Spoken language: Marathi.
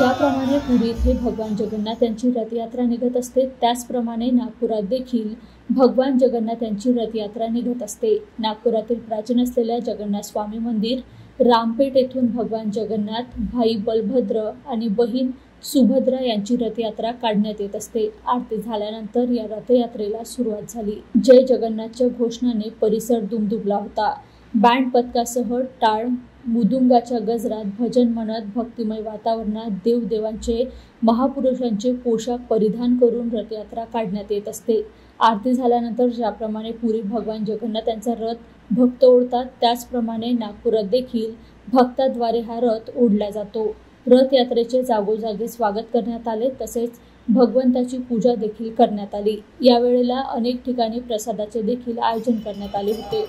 ज्याप्रमाणे पुरी हे भगवान जगन्नाथ यांची रथयात्रा निघत असते त्याचप्रमाणे नागपुरात देखील भगवान जगन्नाथ यांची रथयात्रा निघत असते. नागपुरातील प्राचीन असलेल्या जगन्नाथ स्वामी मंदिर रामपेठ येथून भगवान जगन्नाथ भाई बलभद्र आणि बहीण सुभद्रा यांची रथयात्रा काढण्यात येत असते. आरती झाल्यानंतर या रथयात्रेला सुरुवात झाली. जय जगन्नाथच्या घोषणाने परिसर दुमदुबला होता. बँड पथकासह टाळ मुदुंगाच्या गजरात भजन म्हणत भक्तिमय वातावरणात देवदेवांचे महापुरुषांचे पोशाख परिधान करून रथयात्रा काढण्यात येत असते. आरती झाल्यानंतर ज्याप्रमाणे पुरी भगवान जगन्नाथ यांचा रथ भक्त ओढतात त्याचप्रमाणे नागपुरात देखील भक्ताद्वारे हा रथ ओढला जातो. रथयात्रेचे जागोजागी स्वागत करण्यात आले तसेच भगवंताची पूजा देखील करण्यात आली. यावेळेला अनेक ठिकाणी प्रसादाचे देखील आयोजन करण्यात आले होते.